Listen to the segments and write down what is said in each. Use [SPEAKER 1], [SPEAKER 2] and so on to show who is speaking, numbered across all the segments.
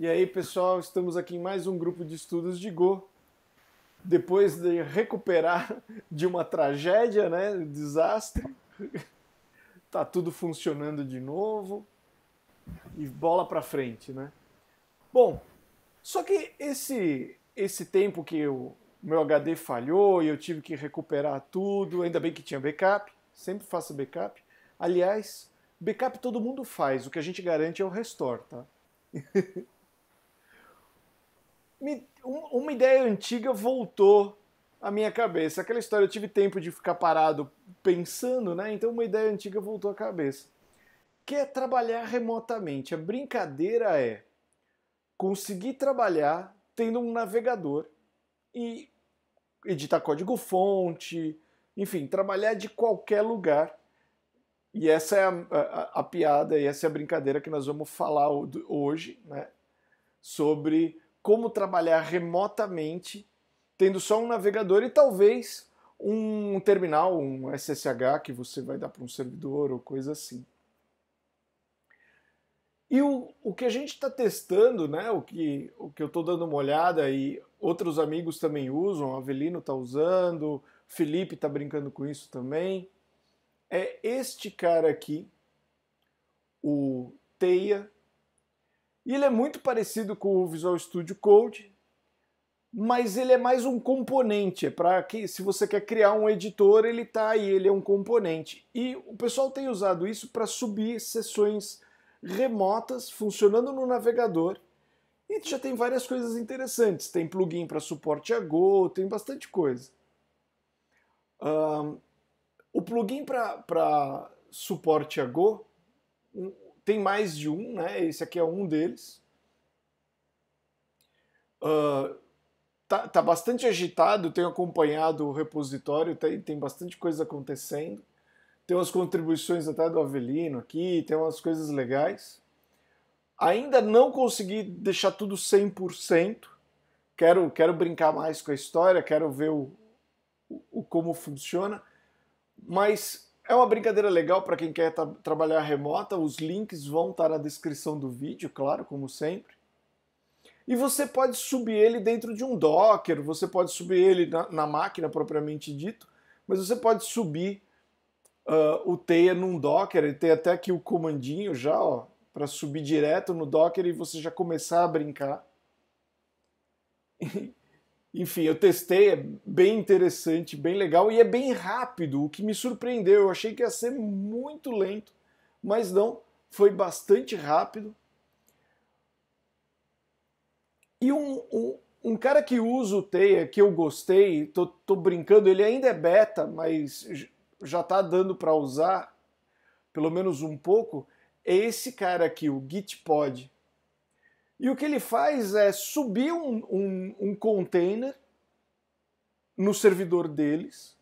[SPEAKER 1] E aí, pessoal, estamos aqui em mais um grupo de estudos de Go. Depois de recuperar de uma tragédia, né, desastre, tá tudo funcionando de novo e bola para frente, né? Bom, só que esse esse tempo que o meu HD falhou e eu tive que recuperar tudo, ainda bem que tinha backup, sempre faça backup. Aliás, backup todo mundo faz, o que a gente garante é o restore, tá? uma ideia antiga voltou à minha cabeça. Aquela história, eu tive tempo de ficar parado pensando, né? Então uma ideia antiga voltou à cabeça. Que é trabalhar remotamente. A brincadeira é conseguir trabalhar tendo um navegador e editar código-fonte, enfim, trabalhar de qualquer lugar. E essa é a, a, a, piada e essa é a brincadeira que nós vamos falar hoje, né? Sobre como trabalhar remotamente, tendo só um navegador e talvez um terminal, um SSH que você vai dar para um servidor ou coisa assim. E o, o que a gente está testando, né, o, que, o que eu estou dando uma olhada e outros amigos também usam, o Avelino está usando, o Felipe está brincando com isso também, é este cara aqui, o Teia e ele é muito parecido com o Visual Studio Code, mas ele é mais um componente. É para que, se você quer criar um editor, ele está aí, ele é um componente. E o pessoal tem usado isso para subir sessões remotas funcionando no navegador. E já tem várias coisas interessantes. Tem plugin para suporte a Go, tem bastante coisa. Um, o plugin para suporte a Go, tem mais de um, né? Esse aqui é um deles. Uh, tá, tá bastante agitado, tenho acompanhado o repositório, tem, tem bastante coisa acontecendo. Tem umas contribuições até do Avelino aqui, tem umas coisas legais. Ainda não consegui deixar tudo 100%. Quero, quero brincar mais com a história, quero ver o, o, como funciona. Mas é uma brincadeira legal para quem quer trabalhar remota. Os links vão estar na descrição do vídeo, claro, como sempre. E você pode subir ele dentro de um Docker, você pode subir ele na, na máquina propriamente dito, mas você pode subir uh, o Teia num Docker. Ele tem até aqui o comandinho já, ó, para subir direto no Docker e você já começar a brincar. Enfim, eu testei, é bem interessante, bem legal e é bem rápido, o que me surpreendeu. Eu achei que ia ser muito lento, mas não, foi bastante rápido. E um, um, um cara que usa o Teia, que eu gostei, tô, tô brincando, ele ainda é beta, mas já tá dando para usar, pelo menos um pouco, é esse cara aqui, o Gitpod. E o que ele faz é subir um, um, um container no servidor deles,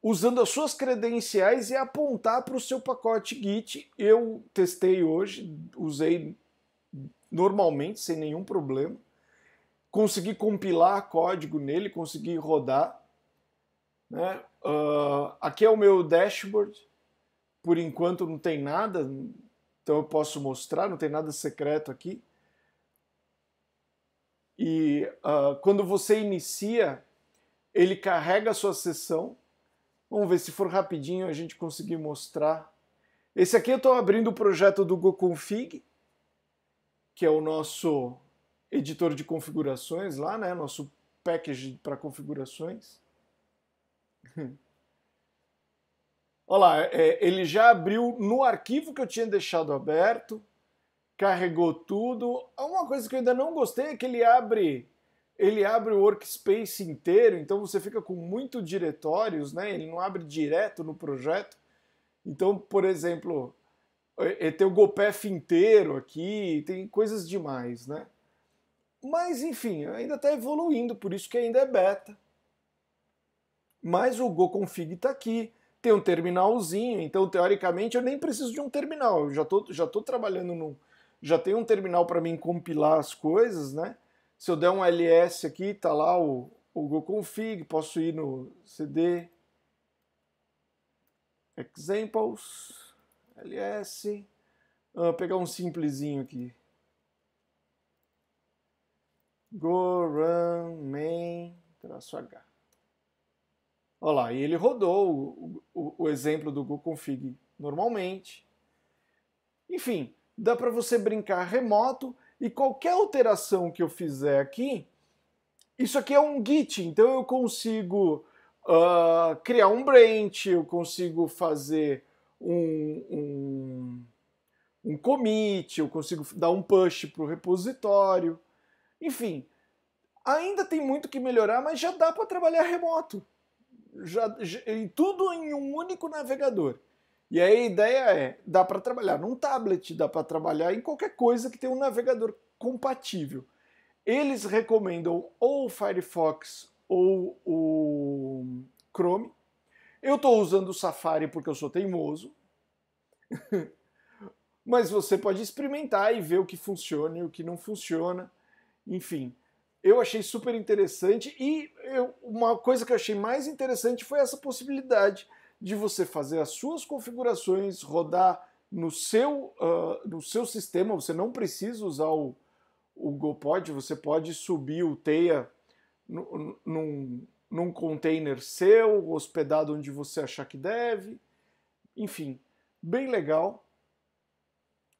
[SPEAKER 1] usando as suas credenciais e apontar para o seu pacote Git. Eu testei hoje, usei normalmente, sem nenhum problema. Consegui compilar código nele, consegui rodar. Né? Uh, aqui é o meu dashboard. Por enquanto não tem nada, então eu posso mostrar, não tem nada secreto aqui. E uh, quando você inicia, ele carrega a sua sessão. Vamos ver se for rapidinho a gente conseguir mostrar. Esse aqui eu estou abrindo o projeto do GoConfig, que é o nosso editor de configurações lá, né? Nosso package para configurações. Olha lá, é, ele já abriu no arquivo que eu tinha deixado aberto, carregou tudo. Uma coisa que eu ainda não gostei é que ele abre ele abre o workspace inteiro, então você fica com muito diretórios, né? Ele não abre direto no projeto. Então, por exemplo, é, é tem o GoPath inteiro aqui, tem coisas demais, né? Mas enfim, ainda está evoluindo, por isso que ainda é beta. Mas o GoConfig está aqui tem um terminalzinho, então teoricamente eu nem preciso de um terminal, eu já tô, já tô trabalhando no. Já tem um terminal para mim compilar as coisas, né? Se eu der um ls aqui, tá lá o, o goconfig, posso ir no cd examples, ls, ah, pegar um simplesinho aqui. Go run main traço H. Olha lá, e ele rodou o, o, o exemplo do Go config normalmente. Enfim, dá para você brincar remoto e qualquer alteração que eu fizer aqui, isso aqui é um Git, então eu consigo uh, criar um branch, eu consigo fazer um, um, um commit, eu consigo dar um push para o repositório. Enfim, ainda tem muito que melhorar, mas já dá para trabalhar remoto. Já, já, e tudo em um único navegador. E aí a ideia é, dá para trabalhar num tablet, dá para trabalhar em qualquer coisa que tenha um navegador compatível. Eles recomendam ou o Firefox ou o Chrome. Eu estou usando o Safari porque eu sou teimoso. Mas você pode experimentar e ver o que funciona e o que não funciona. Enfim, eu achei super interessante e eu, uma coisa que eu achei mais interessante foi essa possibilidade de você fazer as suas configurações rodar no seu, uh, no seu sistema. Você não precisa usar o, o GoPod, você pode subir o Teia num, num container seu, hospedado onde você achar que deve. Enfim, bem legal.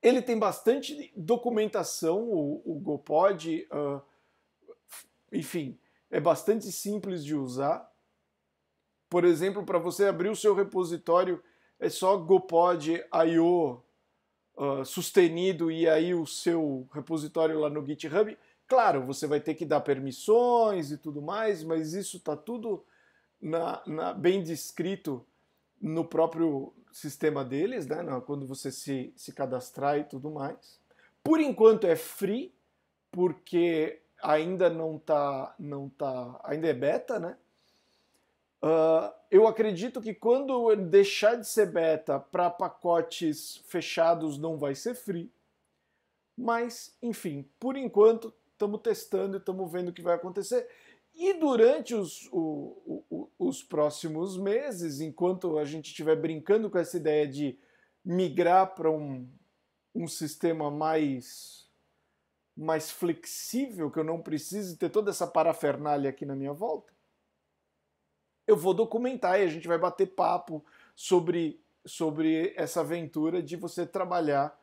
[SPEAKER 1] Ele tem bastante documentação, o, o GoPod, uh, enfim, é bastante simples de usar. Por exemplo, para você abrir o seu repositório, é só gopod io uh, sustenido e aí o seu repositório lá no GitHub. Claro, você vai ter que dar permissões e tudo mais, mas isso está tudo na, na, bem descrito no próprio sistema deles, né? quando você se, se cadastrar e tudo mais. Por enquanto é free, porque ainda não está, não tá, ainda é beta, né? Uh, eu acredito que quando deixar de ser beta para pacotes fechados não vai ser free. Mas, enfim, por enquanto estamos testando e estamos vendo o que vai acontecer. E durante os, o, o, os próximos meses, enquanto a gente estiver brincando com essa ideia de migrar para um, um sistema mais, mais flexível, que eu não precise ter toda essa parafernália aqui na minha volta, eu vou documentar e a gente vai bater papo sobre, sobre essa aventura de você trabalhar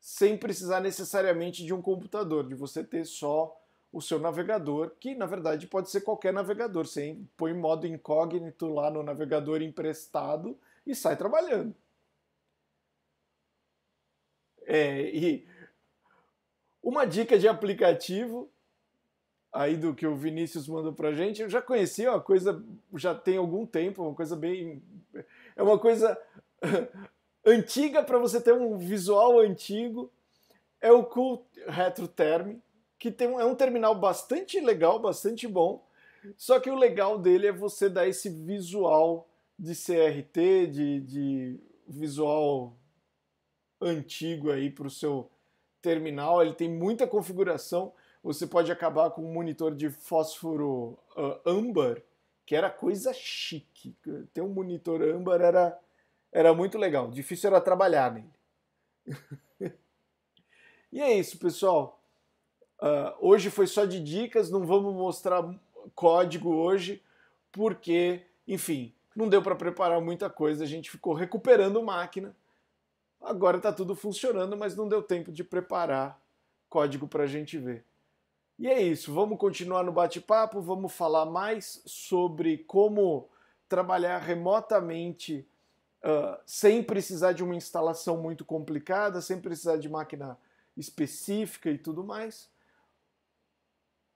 [SPEAKER 1] sem precisar necessariamente de um computador, de você ter só o seu navegador, que na verdade pode ser qualquer navegador. Você põe modo incógnito lá no navegador emprestado e sai trabalhando. É, e uma dica de aplicativo aí do que o Vinícius mandou pra gente, eu já conhecia uma coisa, já tem algum tempo, uma coisa bem. É uma coisa antiga para você ter um visual antigo. É o Cool Retro Term, que tem é um terminal bastante legal, bastante bom. Só que o legal dele é você dar esse visual de CRT, de, de visual antigo aí para o seu terminal. Ele tem muita configuração você pode acabar com um monitor de fósforo uh, âmbar, que era coisa chique. Ter um monitor âmbar era, era muito legal. Difícil era trabalhar nele. e é isso, pessoal. Uh, hoje foi só de dicas, não vamos mostrar código hoje, porque, enfim, não deu para preparar muita coisa, a gente ficou recuperando máquina. Agora está tudo funcionando, mas não deu tempo de preparar código para a gente ver. E é isso, vamos continuar no bate-papo, vamos falar mais sobre como trabalhar remotamente uh, sem precisar de uma instalação muito complicada, sem precisar de máquina específica e tudo mais.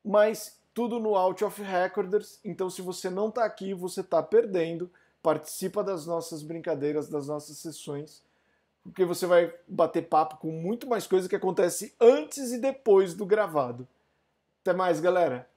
[SPEAKER 1] Mas tudo no Out of Recorders, então se você não está aqui, você está perdendo. Participa das nossas brincadeiras, das nossas sessões, porque você vai bater papo com muito mais coisa que acontece antes e depois do gravado. Até mais, galera!